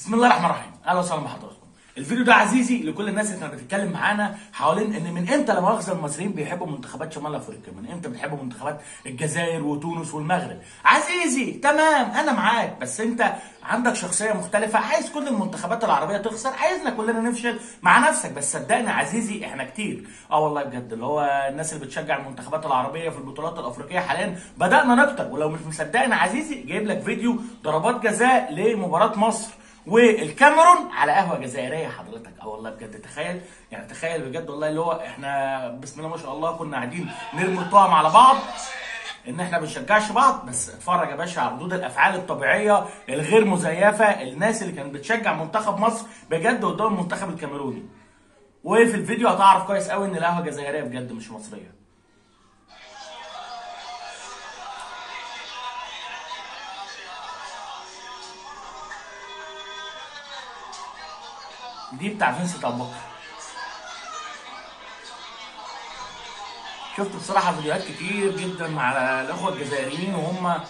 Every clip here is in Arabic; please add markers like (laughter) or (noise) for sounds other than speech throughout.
بسم الله الرحمن الرحيم. أهلا وسهلا بحضراتكم. الفيديو ده عزيزي لكل الناس اللي كانت بتتكلم معانا حوالين إن من إمتى لا مؤاخذه المصريين بيحبوا منتخبات شمال أفريقيا؟ من إمتى بتحبوا منتخبات الجزائر وتونس والمغرب؟ عزيزي تمام أنا معاك. بس إنت عندك شخصية مختلفة. عايز كل المنتخبات العربية تخسر؟ عايزنا كلنا نفشل مع نفسك. بس صدقني عزيزي إحنا كتير. آه والله بجد اللي هو الناس اللي بتشجع المنتخبات العربية في البطولات الأفريقية حاليا بدأنا نكتر. ولو مش مصدقني عزيزي جايب لك فيديو ضربات جزاء لمباراة مصر. والكاميرون على قهوة جزائرية. حضرتك. آه والله بجد تخيل. يعني تخيل بجد والله اللي هو إحنا بسم الله ما شاء الله كنا قاعدين نرمي الطعم على بعض ان إحنا ما بنشجعش بعض. بس اتفرج يا باشا على ردود الأفعال الطبيعية الغير مزيفة. الناس اللي كانت بتشجع منتخب مصر بجد قدام المنتخب الكاميروني. وفي الفيديو هتعرف كويس قوي إن القهوة جزائرية بجد مش مصرية. دي بتاع ابو بكر شفت بصراحة فيديوهات كتير جدا على الأخوة الجزائريين وهم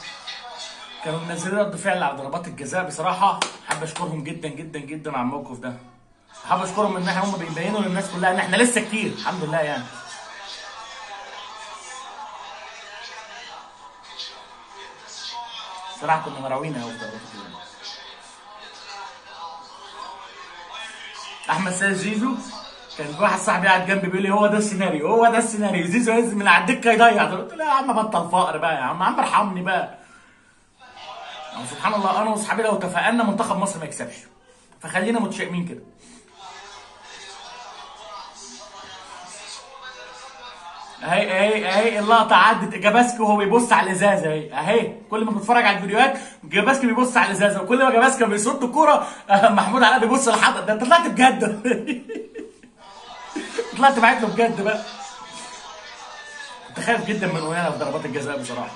كانوا منزلين رد فعل على ضربات الجزاء. بصراحة حابب أشكرهم جدا جدا جدا على الموقف ده. حابب أشكرهم إن إحنا هم بيبينوا للناس كلها إن إحنا لسه كتير. الحمد لله يعني. صراحة كنا مراويين قوي في ضربات الجزاء. أحمد سيد زيزو. كان واحد صاحبي قاعد جنبي بيقول لي هو ده السيناريو هو ده السيناريو. زيزو ينزل من على الدكة يضيع. قلت له يا عم بطل فقر بقى يا عم عم ارحمني بقى. يعني سبحان الله أنا وأصحابي لو اتفقنا منتخب مصر ما يكسبش. فخلينا متشائمين كده. اهي اهي اهي اللقطة عدت. جاباسكي وهو بيبص على الازازه اهي اهي كل ما بتفرج على الفيديوهات جاباسكي بيبص على الازازه وكل ما جاباسكي بيصد الكورة محمود علاء بيبص لحد ده انت طلعت بجد. (laughs) طلعت له بجد بقى. كنت خايف جدا من ونانا في ضربات الجزاء بصراحة.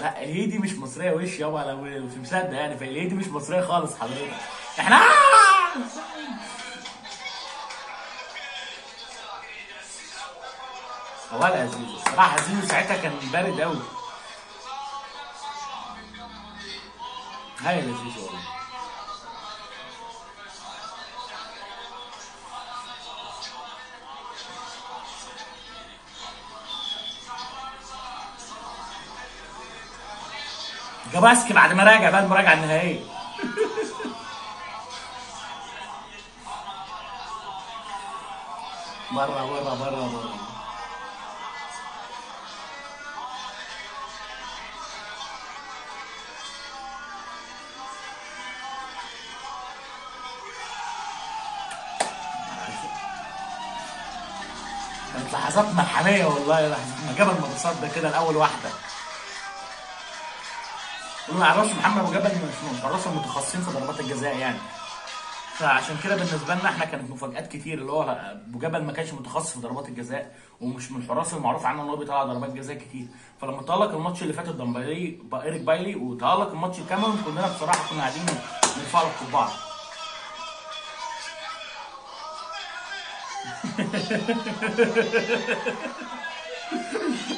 لا الهيدي مش مصرية. وش يابا لو مش مصدق يعني. فالهيدي مش مصرية خالص حضرتك. إحنا ولا زيزو الصراحه زيزو ساعتها كان بارد قوي هاي يا زيزو والله. جاباسكي بعد ما راجع بقى المراجعة النهائية. بره بره بره بره كانت لحظات ملحمية والله لحظة جبل ما بتصدى كده لأول واحدة. ما أعرفش محمد ابو جبل مش من الحراس المتخصصين في ضربات الجزاء يعني. فعشان كده بالنسبة لنا إحنا كانت مفاجآت كتير اللي هو أبو جبل ما كانش متخصص في ضربات الجزاء ومش من الحراس المعروف عنه إن هو بيطلع ضربات جزاء كتير. فلما تالق الماتش اللي فات قدام إيريك بايلي وتالق الماتش الكاميرون كلنا بصراحة كنا قاعدين نرفع له القبعه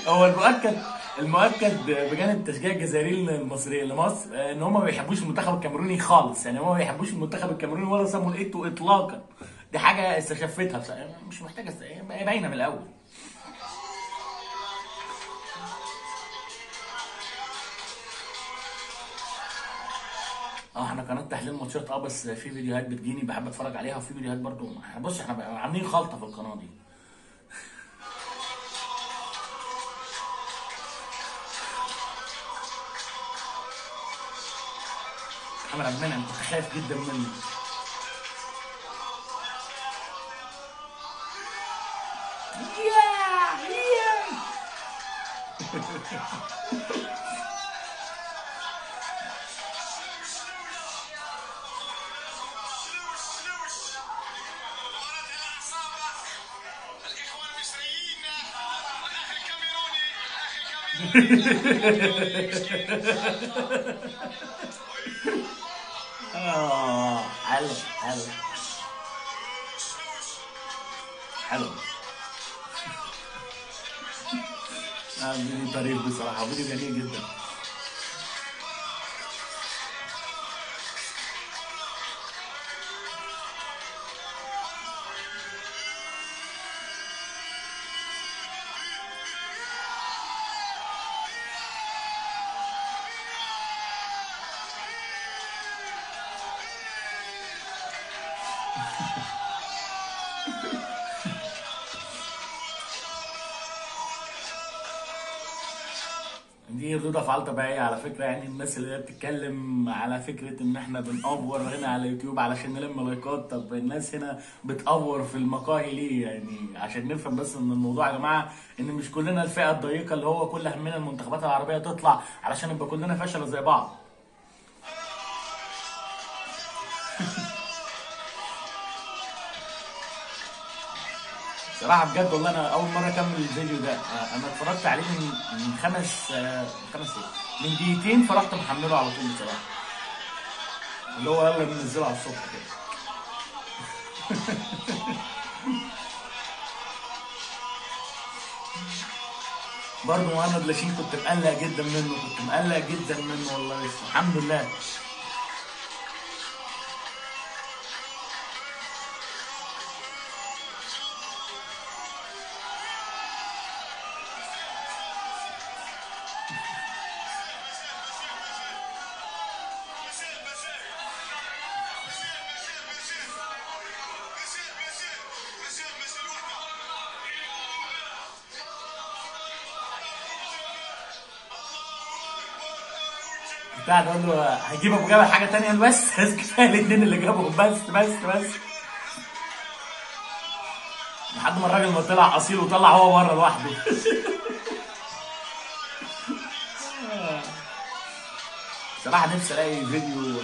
هو المؤكد المؤكد بجانب التشجيع الجزائري المصري لمصر إن هم ما بيحبوش المنتخب الكاميروني خالص. يعني هم ما بيحبوش المنتخب الكاميروني ولا صامويل ايتو اطلاقا. دي حاجة استشفتها بصراحة. مش محتاجة باينة من الأول. آه إحنا قناة تحليل ماتشات آه بس في فيديوهات بتجيني بحب أتفرج عليها وفي فيديوهات برضو بص إحنا عاملين خلطة في القناة دي. محمد عبد المنعم كنت خايف جدا منه. (laughs) (laughs) آه طريف بصراحه فيديو جميل جدا دي ردود أفعال طبيعية على فكرة يعني الناس اللي هي بتتكلم على فكرة إن إحنا بنأفور هنا على يوتيوب علشان نلم لايكات طب الناس هنا بتأفور في المقاهي ليه؟ يعني عشان نفهم بس إن الموضوع يا جماعة إن مش كلنا الفئة الضيقة اللي هو كل همنا المنتخبات العربية تطلع علشان نبقى كلنا فشلة زي بعض. صراحة بجد والله أنا أول مرة أكمل الفيديو ده. أنا اتفرجت عليه من من خمس آه، خمس إيه؟ من دقيقتين فرحت محمله على طول بصراحة. اللي هو يلا بننزله على الصبح كده. برضه مهند لاشين كنت مقلق جدا منه كنت مقلق جدا منه والله. بس الحمد لله. قاعد أقول له هجيب ابو جابر حاجة تانية. بس كفاية الاثنين اللي جابهم. بس بس بس. لحد ما الراجل ما طلع أصيل وطلع هو بره لوحده. (laughs) صراحة نفسي ألاقي فيديو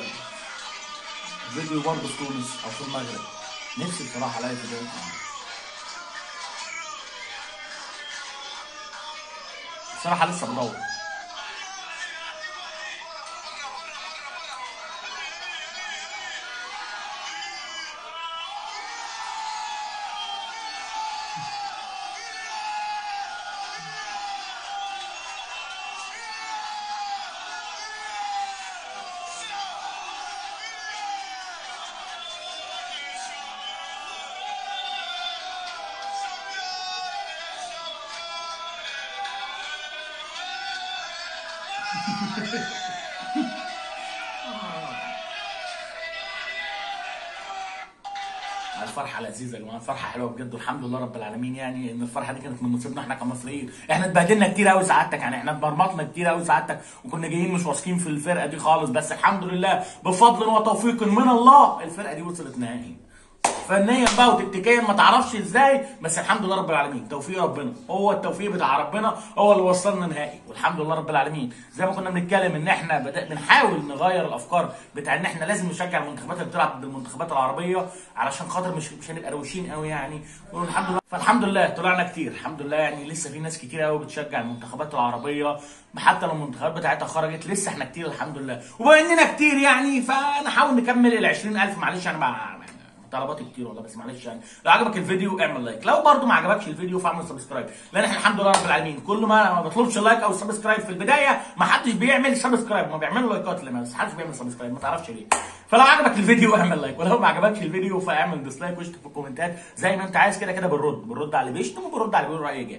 فيديو برضه في تونس أو في المغرب. نفسي بصراحة ألاقي فيديو. بصراحه لسه بدور. الفرحة لذيذة يا جماعة الفرحه حلوة بجد والحمد لله رب العالمين يعني إن الفرحة دي كانت من نصيبنا إحنا كمصريين. إحنا اتبهدلنا كتير قوي سعادتك يعني إحنا اتمرمطنا كتير قوي سعادتك وكنا جايين مش واثقين في الفرقة دي خالص بس الحمد لله بفضل وتوفيق من الله الفرقة دي وصلت نهائي. فنيا بقى وتكتيكيا ما تعرفش إزاي بس الحمد لله رب العالمين. توفيق ربنا. هو التوفيق بتاع ربنا هو اللي وصلنا نهائي. والحمد لله رب العالمين. زي ما كنا بنتكلم إن إحنا بدأ بنحاول نغير الأفكار بتاع إن إحنا لازم نشجع المنتخبات اللي بتلعب ضد المنتخبات العربية علشان خاطر مش مش هنبقى روشين قوي يعني. والحمد لله. فالحمد لله طلعنا كتير. الحمد لله يعني لسه في ناس كتير قوي بتشجع المنتخبات العربية. حتى لو المنتخبات بتاعتها خرجت لسه إحنا كتير الحمد لله. وبما إننا كتير يعني فنحاول نكمل ال 20000 معلش أنا بقى طلباتي كتير والله بس معلش يعني. لو عجبك الفيديو اعمل like لو برضو ما عجبكش الفيديو فاعمل subscribe لأن إحنا الحمد لله رب العالمين. كل ما ما بطلبش like أو subscribe في البداية ما حدش بيعمل subscribe ما بيعملوا لايكات لما بس حدش بيعمل subscribe ما تعرفش ليه. فلو عجبك الفيديو اعمل like ولو ما عجبكش الفيديو فاعمل dislike واشتم في الكومنتات. زي ما انت عايز كده كده بنرد بنرد على اللي بيشتم وبنرد على اللي بيقول رأي إيجابي.